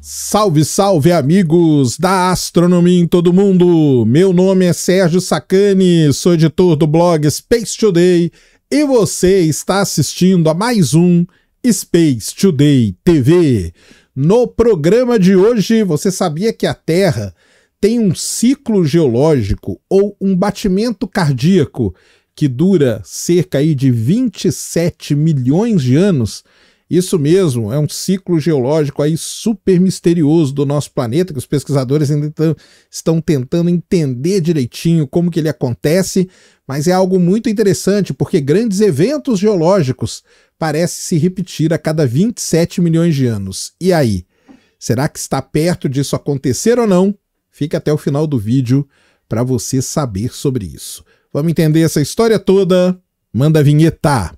Salve, salve, amigos da astronomia em todo mundo! Meu nome é Sérgio Sacani, sou editor do blog Space Today e você está assistindo a mais um Space Today TV. No programa de hoje, você sabia que a Terra tem um ciclo geológico ou um batimento cardíaco que dura cerca aí de 27 milhões de anos? Isso mesmo, é um ciclo geológico aí super misterioso do nosso planeta, que os pesquisadores ainda estão tentando entender direitinho como que ele acontece, mas é algo muito interessante, porque grandes eventos geológicos parecem se repetir a cada 27 milhões de anos. E aí, será que está perto disso acontecer ou não? Fique até o final do vídeo para você saber sobre isso. Vamos entender essa história toda? Manda a vinheta!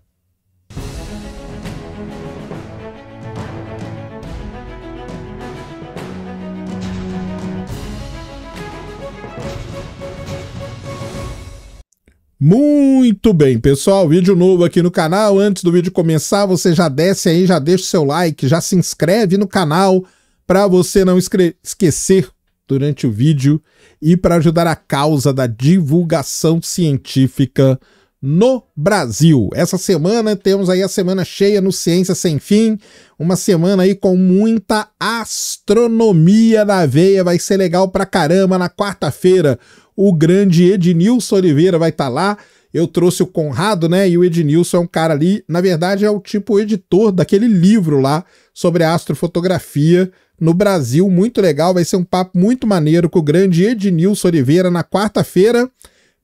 Muito bem, pessoal, vídeo novo aqui no canal. Antes do vídeo começar, você já desce aí, já deixa o seu like, já se inscreve no canal para você não esquecer durante o vídeo e para ajudar a causa da divulgação científica no Brasil. Essa semana temos aí a semana cheia no Ciência Sem Fim, uma semana aí com muita astronomia na veia, vai ser legal pra caramba. Na quarta-feira, o grande Ednilson Oliveira vai estar tá lá. Eu trouxe o Conrado, né? E o Ednilson é um cara ali, na verdade, é o tipo editor daquele livro lá sobre astrofotografia no Brasil. Muito legal, vai ser um papo muito maneiro com o grande Ednilson Oliveira na quarta-feira.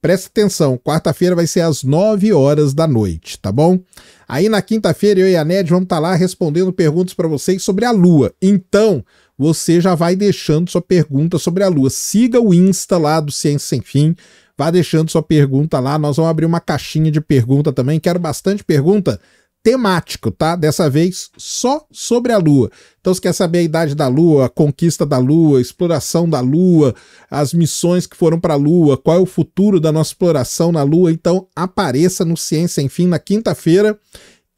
Presta atenção, quarta-feira vai ser às 9 horas da noite, tá bom? Aí na quinta-feira eu e a Ned vamos estar tá lá respondendo perguntas para vocês sobre a Lua. Então, você já vai deixando sua pergunta sobre a Lua. Siga o Insta lá do Ciência Sem Fim, vá deixando sua pergunta lá. Nós vamos abrir uma caixinha de pergunta também. Quero bastante pergunta temático, tá? Dessa vez só sobre a Lua. Então, se quer saber a idade da Lua, a conquista da Lua, a exploração da Lua, as missões que foram para a Lua, qual é o futuro da nossa exploração na Lua, então apareça no Ciência Enfim na quinta-feira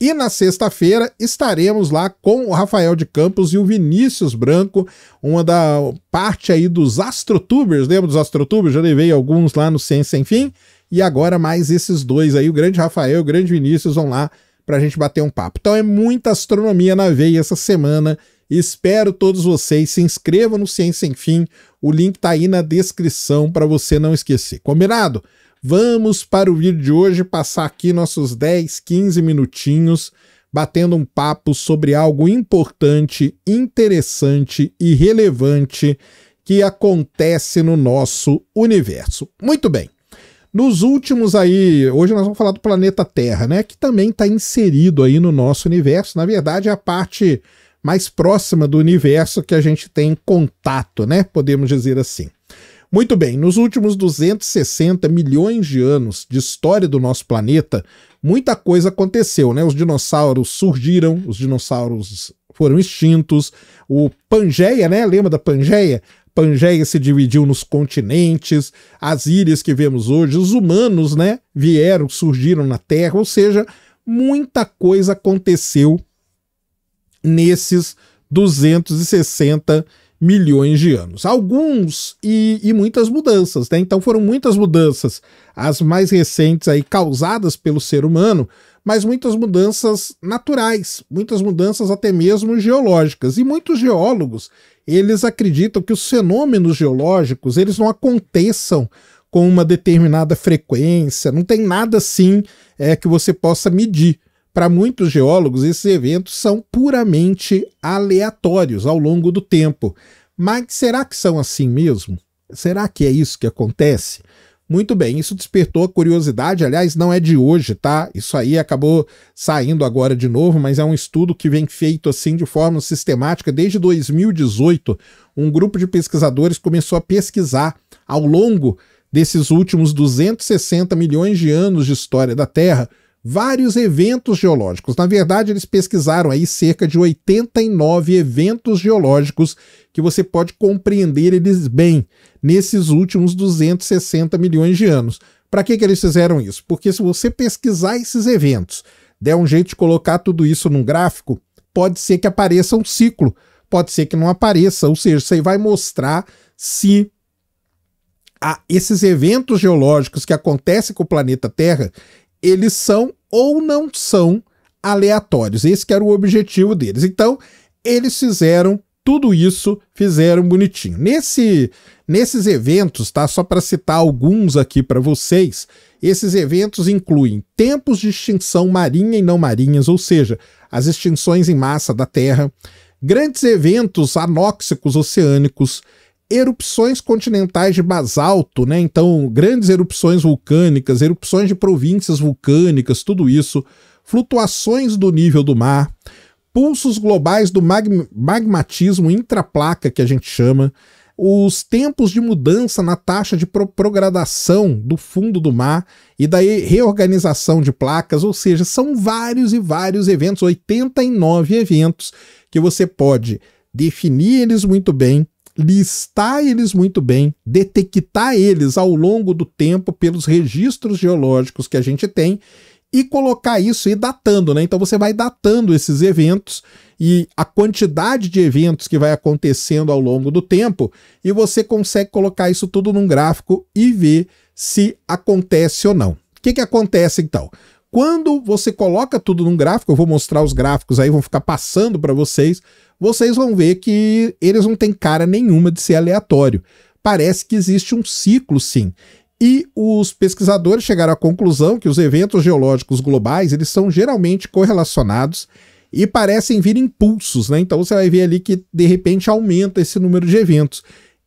e na sexta-feira estaremos lá com o Rafael de Campos e o Vinícius Branco, uma da parte aí dos astrotubers, lembra dos astrotubers? Já levei alguns lá no Ciência Sem Fim, e agora mais esses dois aí, o grande Rafael e o grande Vinícius vão lá para a gente bater um papo. Então é muita astronomia na veia essa semana, espero todos vocês, se inscrevam no Ciência Sem Fim, o link tá aí na descrição para você não esquecer, combinado? Vamos para o vídeo de hoje passar aqui nossos 10, 15 minutinhos batendo um papo sobre algo importante, interessante e relevante que acontece no nosso universo. Muito bem. Nos últimos aí, hoje nós vamos falar do planeta Terra, né, que também está inserido aí no nosso universo. Na verdade, é a parte mais próxima do universo que a gente tem contato, né, podemos dizer assim. Muito bem, nos últimos 260 milhões de anos de história do nosso planeta, muita coisa aconteceu, né? Os dinossauros surgiram, os dinossauros foram extintos, o Pangeia, né? Lembra da Pangeia? Pangeia se dividiu nos continentes, as ilhas que vemos hoje, os humanos, né, vieram, surgiram na Terra, ou seja, muita coisa aconteceu nesses 260 milhões de anos. Alguns e, e, muitas mudanças, né? Então foram muitas mudanças, as mais recentes aí causadas pelo ser humano, mas muitas mudanças naturais, muitas mudanças até mesmo geológicas. E muitos geólogos, eles acreditam que os fenômenos geológicos, eles não aconteçam com uma determinada frequência, não tem nada assim é, que você possa medir. Para muitos geólogos, esses eventos são puramente aleatórios ao longo do tempo. Mas será que são assim mesmo? Será que é isso que acontece? Muito bem, isso despertou a curiosidade, aliás, não é de hoje, tá? Isso aí acabou saindo agora de novo, mas é um estudo que vem feito assim de forma sistemática desde 2018. Um grupo de pesquisadores começou a pesquisar ao longo desses últimos 260 milhões de anos de história da Terra vários eventos geológicos. Na verdade, eles pesquisaram aí cerca de 89 eventos geológicos que você pode compreender eles bem nesses últimos 260 milhões de anos. Para que, que eles fizeram isso? Porque se você pesquisar esses eventos, der um jeito de colocar tudo isso num gráfico, pode ser que apareça um ciclo pode ser que não apareça. Ou seja, aí vai mostrar se a, esses eventos geológicos que acontecem com o planeta Terra, eles são ou não são aleatórios. Esse era o objetivo deles. Então, eles fizeram tudo isso, fizeram bonitinho. Nesse, nesses eventos, tá? Só para citar alguns aqui para vocês, esses eventos incluem tempos de extinção marinha e não marinhas, ou seja, as extinções em massa da Terra, grandes eventos anóxicos oceânicos, erupções continentais de basalto, né? Então, grandes erupções vulcânicas, erupções de províncias vulcânicas, tudo isso, flutuações do nível do mar, pulsos globais do mag magmatismo intraplaca, que a gente chama, os tempos de mudança na taxa de pro progradação do fundo do mar e da reorganização de placas, ou seja, são vários e vários eventos, 89 eventos que você pode definir eles muito bem, listar eles muito bem, detectar eles ao longo do tempo pelos registros geológicos que a gente tem e colocar isso e datando, né? Então você vai datando esses eventos e a quantidade de eventos que vai acontecendo ao longo do tempo e você consegue colocar isso tudo num gráfico e ver se acontece ou não. O que, que acontece então? Quando você coloca tudo num gráfico, eu vou mostrar os gráficos aí, vão ficar passando para vocês, vocês vão ver que eles não têm cara nenhuma de ser aleatório. Parece que existe um ciclo, sim. E os pesquisadores chegaram à conclusão que os eventos geológicos globais eles são geralmente correlacionados e parecem vir impulsos, né? Então você vai ver ali que de repente aumenta esse número de eventos.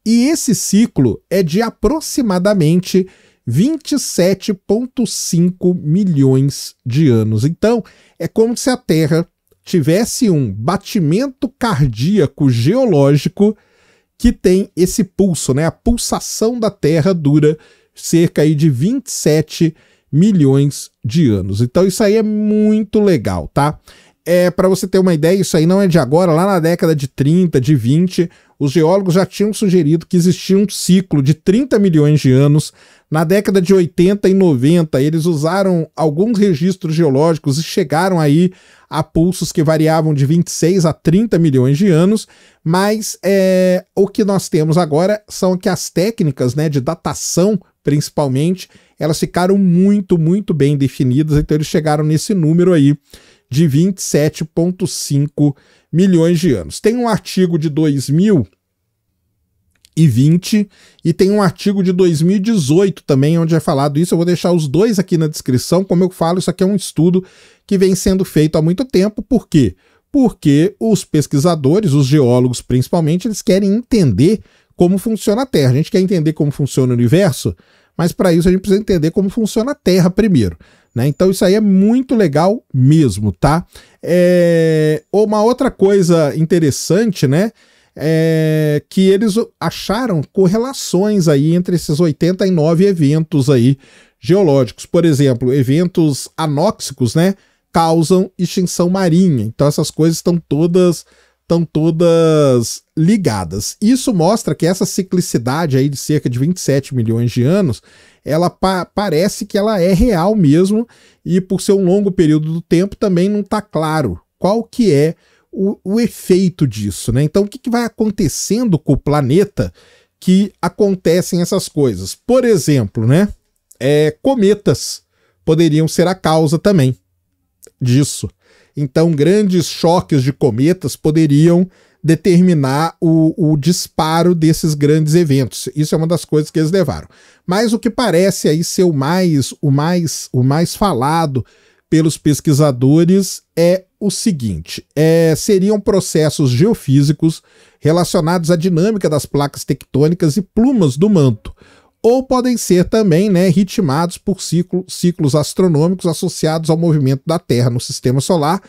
E esse ciclo é de aproximadamente 27,5 milhões de anos. Então, é como se a Terra tivesse um batimento cardíaco geológico que tem esse pulso, né? A pulsação da Terra dura cerca aí de 27 milhões de anos. Então isso aí é muito legal, tá? É para você ter uma ideia, isso aí não é de agora, lá na década de 30, de 20, os geólogos já tinham sugerido que existia um ciclo de 30 milhões de anos. Na década de 80 e 90, eles usaram alguns registros geológicos e chegaram aí a pulsos que variavam de 26 a 30 milhões de anos, mas é, o que nós temos agora são que as técnicas né, de datação, principalmente, elas ficaram muito, muito bem definidas, então eles chegaram nesse número aí de 27,5 milhões de anos. Tem um artigo de 2000 e 20 e tem um artigo de 2018 também onde é falado isso. Eu vou deixar os dois aqui na descrição. Como eu falo, isso aqui é um estudo que vem sendo feito há muito tempo. Por quê? Porque os pesquisadores, os geólogos principalmente, eles querem entender como funciona a Terra. A gente quer entender como funciona o universo, mas para isso a gente precisa entender como funciona a Terra primeiro. Né? Então isso aí é muito legal mesmo, tá? É... Uma outra coisa interessante, né? é, que eles acharam correlações aí entre esses 89 eventos aí geológicos. Por exemplo, eventos anóxicos, né, causam extinção marinha. Então essas coisas estão todas estão todas ligadas. Isso mostra que essa ciclicidade aí de cerca de 27 milhões de anos, ela pa parece que ela é real mesmo e por ser um longo período do tempo também não está claro qual que é o, o efeito disso, né? Então, o que, que vai acontecendo com o planeta que acontecem essas coisas? Por exemplo, né? É, cometas poderiam ser a causa também disso. Então, grandes choques de cometas poderiam determinar o, o, disparo desses grandes eventos. Isso é uma das coisas que eles levaram. Mas o que parece aí ser o mais, o mais, o mais falado pelos pesquisadores é o seguinte: é, seriam processos geofísicos relacionados à dinâmica das placas tectônicas e plumas do manto, ou podem ser também né, ritmados por ciclo, ciclos astronômicos associados ao movimento da Terra no sistema solar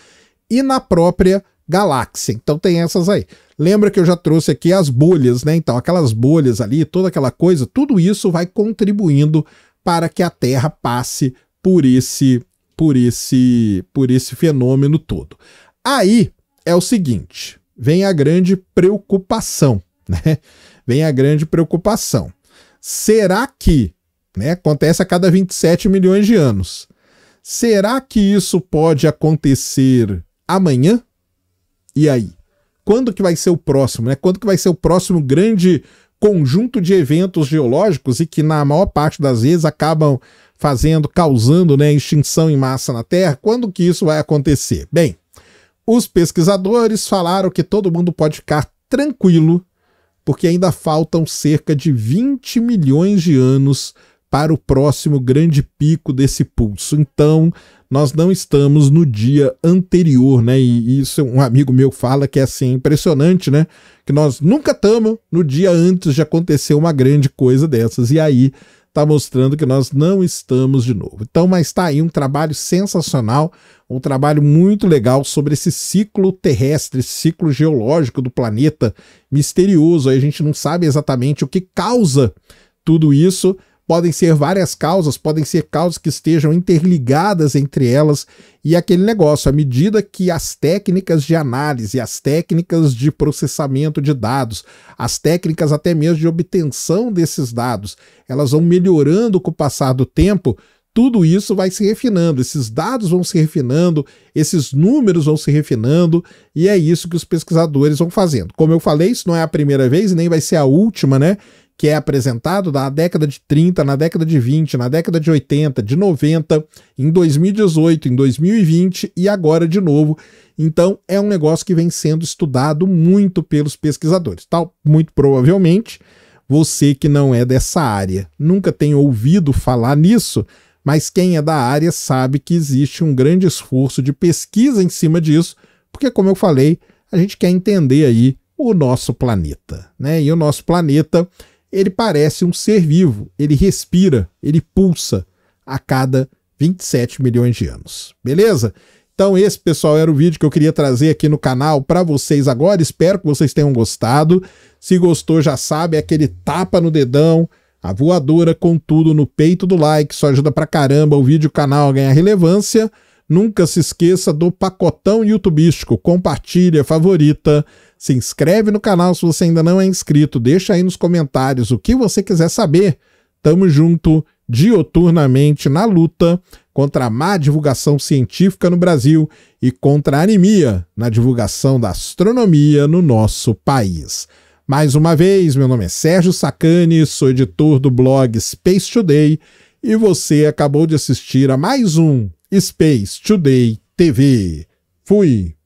e na própria galáxia. Então tem essas aí. Lembra que eu já trouxe aqui as bolhas, né? Então aquelas bolhas ali, toda aquela coisa, tudo isso vai contribuindo para que a Terra passe por esse por esse, por esse fenômeno todo. Aí é o seguinte: vem a grande preocupação, né? Vem a grande preocupação. Será que, né, acontece a cada 27 milhões de anos, será que isso pode acontecer amanhã? E aí? quando que vai ser o próximo, né? Quando que vai ser o próximo grande conjunto de eventos geológicos e que na maior parte das vezes acabam fazendo, causando, né, extinção em massa na Terra. Quando que isso vai acontecer? Bem, os pesquisadores falaram que todo mundo pode ficar tranquilo, porque ainda faltam cerca de 20 milhões de anos para o próximo grande pico desse pulso. Então, nós não estamos no dia anterior, né? E isso um amigo meu fala que é assim impressionante, né? Que nós nunca estamos no dia antes de acontecer uma grande coisa dessas. E aí está mostrando que nós não estamos de novo. Então, mas está aí um trabalho sensacional, um trabalho muito legal sobre esse ciclo terrestre, esse ciclo geológico do planeta misterioso. Aí a gente não sabe exatamente o que causa tudo isso, podem ser várias causas, podem ser causas que estejam interligadas entre elas, e aquele negócio, à medida que as técnicas de análise, as técnicas de processamento de dados, as técnicas até mesmo de obtenção desses dados, elas vão melhorando com o passar do tempo, tudo isso vai se refinando, esses dados vão se refinando, esses números vão se refinando, e é isso que os pesquisadores vão fazendo. Como eu falei, isso não é a primeira vez, nem vai ser a última, né? Que é apresentado na década de 30, na década de 20, na década de 80, de 90, em 2018, em 2020 e agora de novo. Então é um negócio que vem sendo estudado muito pelos pesquisadores. Tal, muito provavelmente você que não é dessa área nunca tem ouvido falar nisso, mas quem é da área sabe que existe um grande esforço de pesquisa em cima disso, porque como eu falei, a gente quer entender aí o nosso planeta, né? E o nosso planeta ele parece um ser vivo, ele respira, ele pulsa a cada 27 milhões de anos. Beleza? Então esse, pessoal, era o vídeo que eu queria trazer aqui no canal para vocês agora. Espero que vocês tenham gostado. Se gostou, já sabe, é aquele tapa no dedão, a voadora com tudo no peito do like, isso ajuda pra caramba o vídeo o canal a ganhar relevância. Nunca se esqueça do pacotão youtubístico, compartilha, favorita, se inscreve no canal se você ainda não é inscrito, deixa aí nos comentários o que você quiser saber. Tamo junto dioturnamente na luta contra a má divulgação científica no Brasil e contra a anemia na divulgação da astronomia no nosso país. Mais uma vez, meu nome é Sérgio Sacani, sou editor do blog Space Today e você acabou de assistir a mais um Space Today TV. Fui!